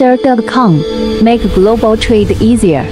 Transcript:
Racer.com. Make global trade easier.